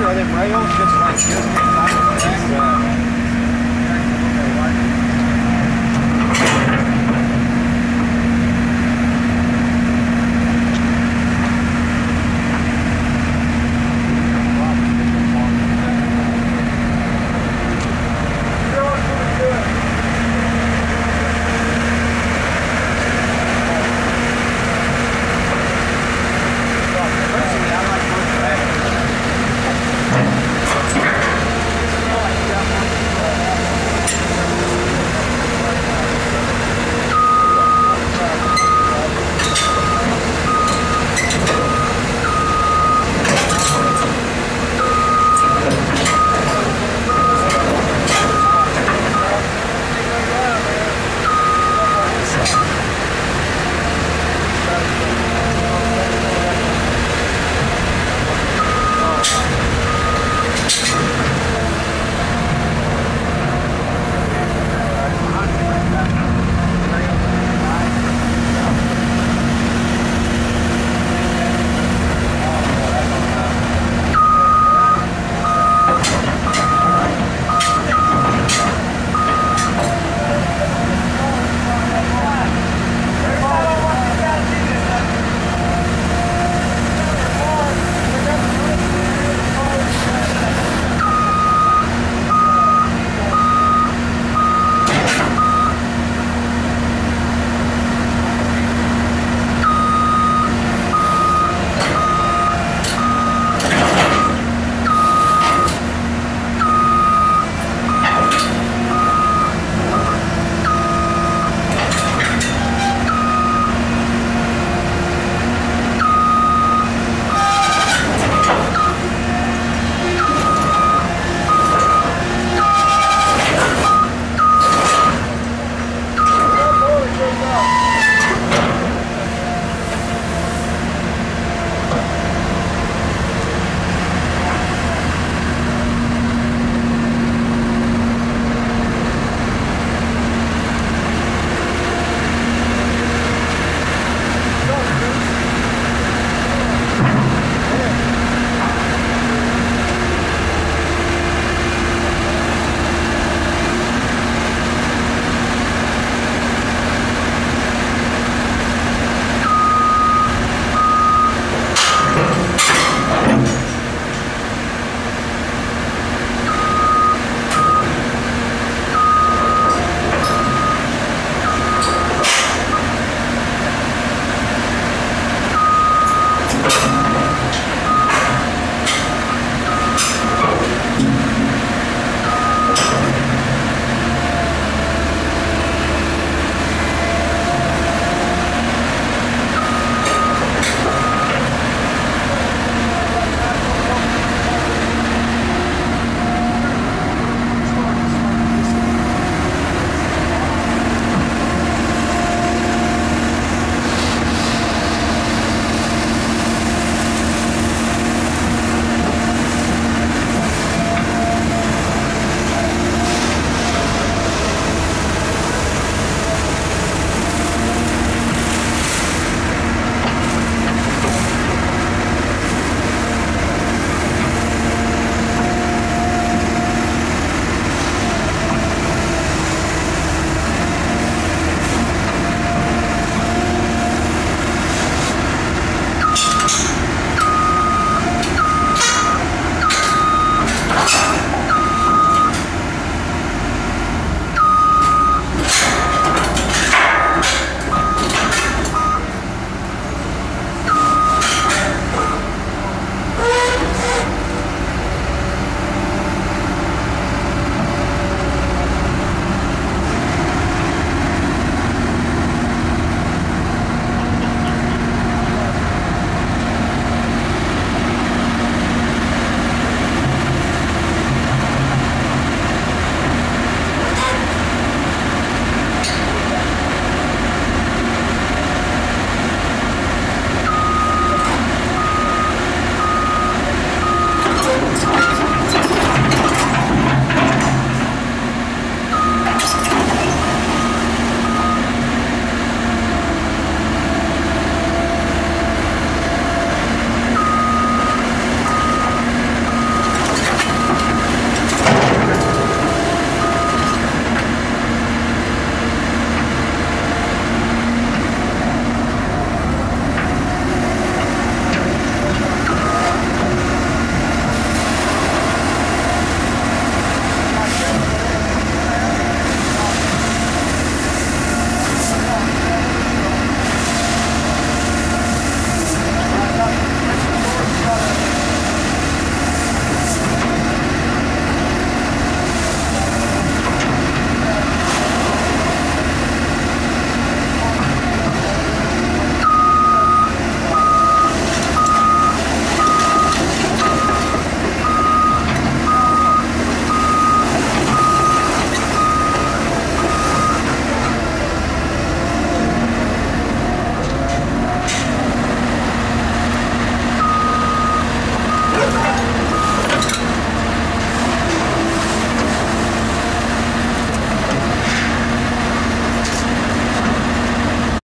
or are them rails just like this?